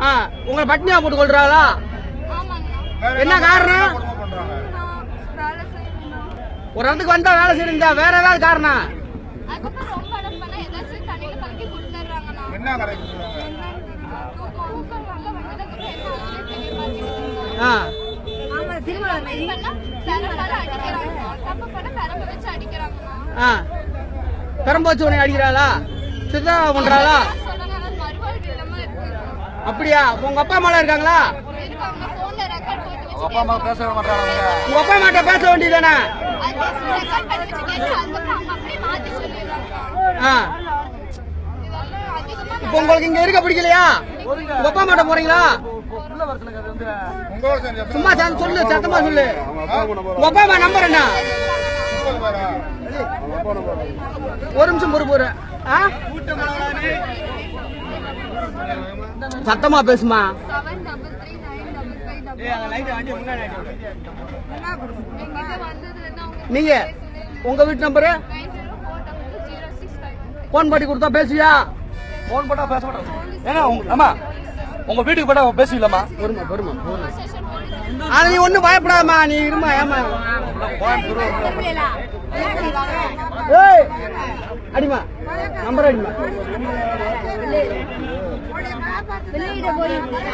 ஆ உங்களை பட்னியா போட்டு கொள்றாளா? ஆமாங்கண்ணா என்ன காரணம்? ஒரு இடத்துக்கு வந்தா வேலை செய்யறா வேற ஏதாவது காரணம்? பெரம்ப வச்சு அடிக்கிறாங்கண்ணா ஆ சித்தா பண்றாளா அப்படியா? அப்ப உங்க அப்பா அம்மா இருக்காங்களா? வச்சு அப்பா அம்மா பேச உங்க அப்பா அம்மாட்ட பேச வேண்டியதானே இப்போ உங்களுக்கு இங்க இருக்க பிடிக்கலையா? உங்க அப்பா அம்மாட்ட போறீங்களா? சும்மா சொல்லு சத்தமா சொல்லு. உங்க அப்பா அம்மா நம்பர் என்ன? ஒரு நிமிஷம் பொறு பொறு. சத்தமா பேசுமா? நீங்க உங்க வீட்டு நம்பரு? போன் பண்ணி கொடுத்தா பேசுவியா? போன் போட்டா பேச மாட்டாங்க ஏன்னா உங்க வீட்டுக்கு போட்டா பேசுவீங்களா போலீஸ் ஆனா நீ ஒண்ணும் பயப்படாதம்மா. நீ இருமா ஏமா அடிமா. நம்பர் அடிமா.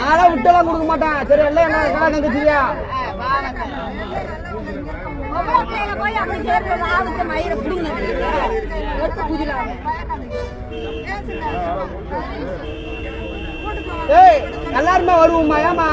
ஆளா விட்டெல்லாம் கொடுக்க மாட்டான். சரி எல்லாம் என்ன? கடை தங்கச்சியா? ஏய் எல்லாருமே வருவோம்மா ஏமா